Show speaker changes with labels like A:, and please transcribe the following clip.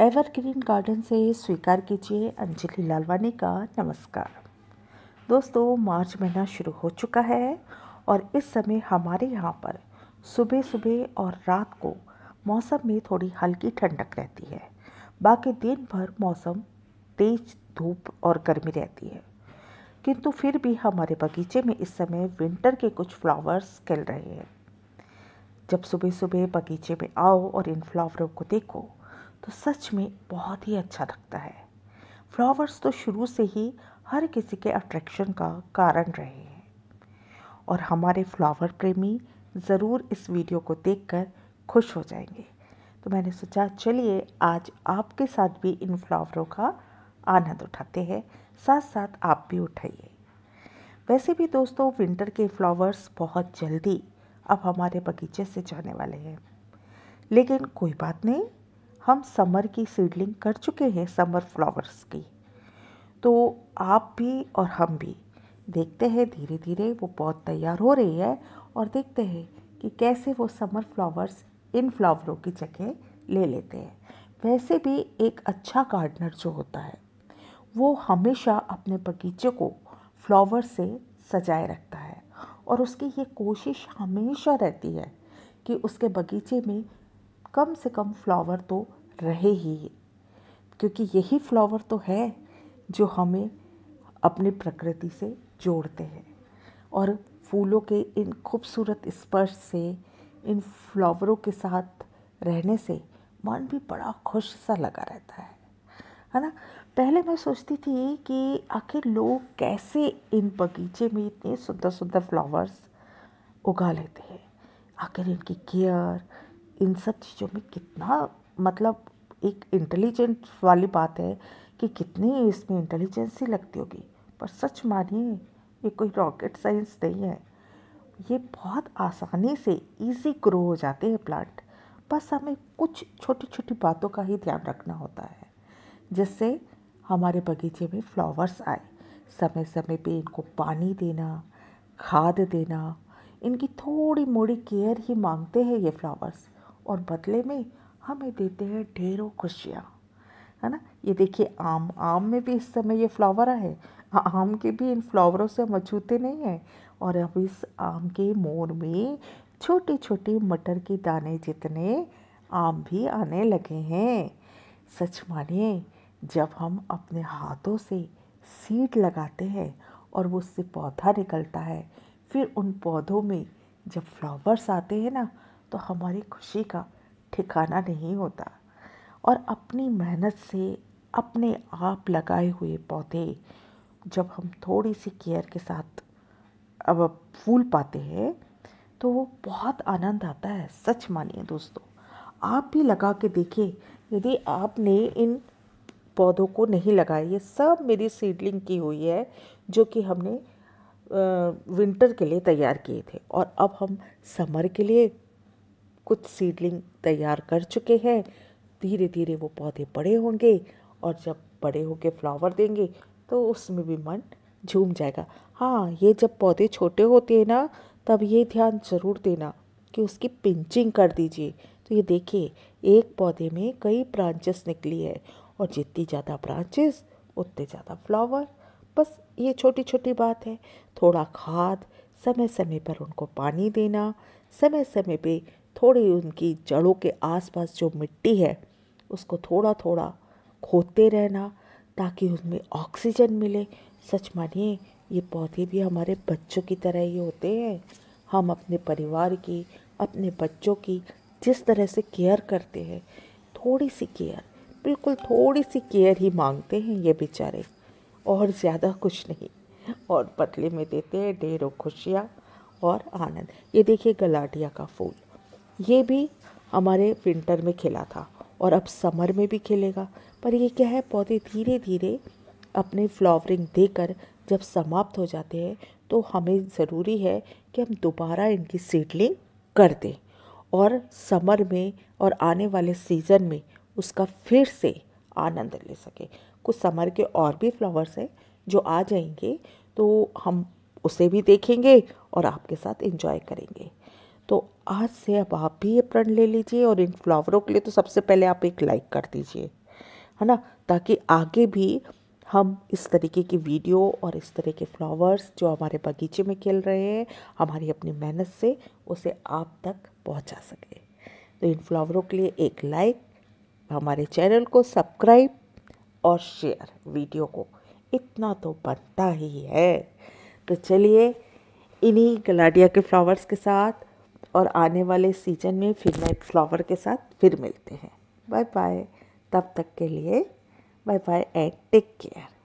A: Evergreen garden से स्वीकार कीजिए अंजलि लालवानी का नमस्कार। दोस्तों, मार्च महीना शुरू हो चुका है और इस समय हमारे यहाँ पर सुबह सुबह और रात को मौसम में थोड़ी हल्की ठंडक रहती है। बाकी दिन भर मौसम तेज धूप और गर्मी रहती है। किंतु फिर भी हमारे बगीचे में इस समय विंटर के कुछ फ्लावर्स खिल रहे हैं। जब सुबह सुबह बगीचे में आओ और इन फ्लावरों को देखो तो सच में बहुत ही अच्छा लगता है। फ्लावर्स तो शुरू से ही हर किसी के अट्रैक्शन का कारण रहे हैं। और हमारे फ्लावर प्रेमी ज़रूर इस वीडियो को देखकर खुश हो जाएँगे। तो मैंने सोचा, चलिए आज आपके साथ भी इन फ्लावरों का आनंद उठाते हैं। साथ साथ आप भी उठाइए। वैसे भी दोस्तों, विंटर के फ्लावर्स बहुत जल्दी अब हमारे बगीचे से जाने वाले हैं। लेकिन कोई बात नहीं हम समर की सीडलिंग कर चुके हैं, समर फ्लावर्स की। तो आप भी और हम भी देखते हैं धीरे धीरे वो बहुत तैयार हो रही है और देखते हैं कि कैसे वो समर फ्लावर्स इन फ्लावरों की जगह ले लेते हैं। वैसे भी एक अच्छा गार्डनर जो होता है, वो हमेशा अपने बगीचे को फ्लावर से सजाए रखता है और उसकी ये कोशिश हमेशा रहती है कि उसके बगीचे में कम से कम फ्लावर तो रहे ही क्योंकि यही फ्लावर तो है जो हमें अपनी प्रकृति से जोड़ते हैं। और फूलों के इन खूबसूरत स्पर्श से, इन फ्लावरों के साथ रहने से मन भी बड़ा खुश सा लगा रहता है। है ना? पहले मैं सोचती थी कि आखिर लोग कैसे इन बगीचे में इतने सुंदर सुंदर फ्लावर्स उगा लेते हैं। आखिर इनकी केयर इन सब चीज़ों में कितना मतलब एक इंटेलिजेंट वाली बात है कि कितनी इसमें इंटेलिजेंसी लगती होगी। पर सच मानिए, ये कोई रॉकेट साइंस नहीं है। ये बहुत आसानी से इजी ग्रो हो जाते हैं प्लांट बस हमें कुछ छोटी छोटी बातों का ही ध्यान रखना होता है, जिससे हमारे बगीचे में फ्लावर्स आए। समय समय पे इनको पानी देना, खाद देना, इनकी थोड़ी मोड़ी केयर ही मांगते हैं ये फ्लावर्स और बदले में हमें देते हैं ढेरों खुशियाँ। है ना? ये देखिए, आम आम में भी इस समय ये फ्लावर है। आम के भी इन फ्लावरों से हम अछूते नहीं हैं। और अब इस आम के मोर में छोटे छोटे मटर के दाने जितने आम भी आने लगे हैं। सच मानिए, जब हम अपने हाथों से सीड लगाते हैं और वो उससे पौधा निकलता है, फिर उन पौधों में जब फ्लावर्स आते हैं ना तो हमारी खुशी का ठिकाना नहीं होता। और अपनी मेहनत से अपने आप लगाए हुए पौधे जब हम थोड़ी सी केयर के साथ अब फूल पाते हैं तो वो बहुत आनंद आता है, सच मानिए दोस्तों। आप भी लगा के देखिए, यदि आपने इन पौधों को नहीं लगाया ये सब मेरी सीडलिंग की हुई है, जो कि हमने विंटर के लिए तैयार किए थे। और अब हम समर के लिए कुछ सीडलिंग तैयार कर चुके हैं। धीरे धीरे वो पौधे बड़े होंगे और जब बड़े होके फ्लावर देंगे तो उसमें भी मन झूम जाएगा। हाँ ये जब पौधे छोटे होते हैं ना, तब ये ध्यान ज़रूर देना कि उसकी पिंचिंग कर दीजिए। तो ये देखिए, एक पौधे में कई ब्रांचेस निकली है और जितनी ज़्यादा ब्रांचेस, उतने ज़्यादा फ्लावर। बस ये छोटी छोटी बात है। थोड़ा खाद समय समय पर उनको पानी देना समय समय पे थोड़ी उनकी जड़ों के आसपास जो मिट्टी है, उसको थोड़ा थोड़ा खोदते रहना ताकि उसमें ऑक्सीजन मिले। सच मानिए, ये पौधे भी हमारे बच्चों की तरह ही होते हैं। हम अपने परिवार की, अपने बच्चों की जिस तरह से केयर करते हैं थोड़ी सी केयर, बिल्कुल थोड़ी सी केयर ही मांगते हैं ये बेचारे, और ज़्यादा कुछ नहीं। और पतले में देते हैं ढेरों खुशियाँ और आनंद। ये देखिए गलाटिया का फूल। ये भी हमारे विंटर में खिला था और अब समर में भी खिलेगा। पर ये क्या है? पौधे धीरे धीरे अपने फ्लावरिंग देकर जब समाप्त हो जाते हैं तो हमें ज़रूरी है कि हम दोबारा इनकी सीडलिंग कर दें और समर में और आने वाले सीज़न में उसका फिर से आनंद ले सके। कुछ समर के और भी फ्लावर्स हैं जो आ जाएँगे तो हम उसे भी देखेंगे और आपके साथ एंजॉय करेंगे। तो आज से अब आप भी ये प्रण ले लीजिए और इन फ्लावरों के लिए तो सबसे पहले आप एक लाइक कर दीजिए, है ना? ताकि आगे भी हम इस तरीके की वीडियो और इस तरह के फ्लावर्स जो हमारे बगीचे में खिल रहे हैं, हमारी अपनी मेहनत से उसे आप तक पहुँचा सके। तो इन फ्लावरों के लिए एक लाइक, हमारे चैनल को सब्सक्राइब और शेयर वीडियो को। इतना तो बनता ही है। तो चलिए, इन्हीं गलाडिया के फ्लावर्स के साथ और आने वाले सीज़न में फिर मैं फ्लावर के साथ फिर मिलते हैं। बाय बाय तब तक के लिए bye bye and take care